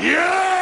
Yeah!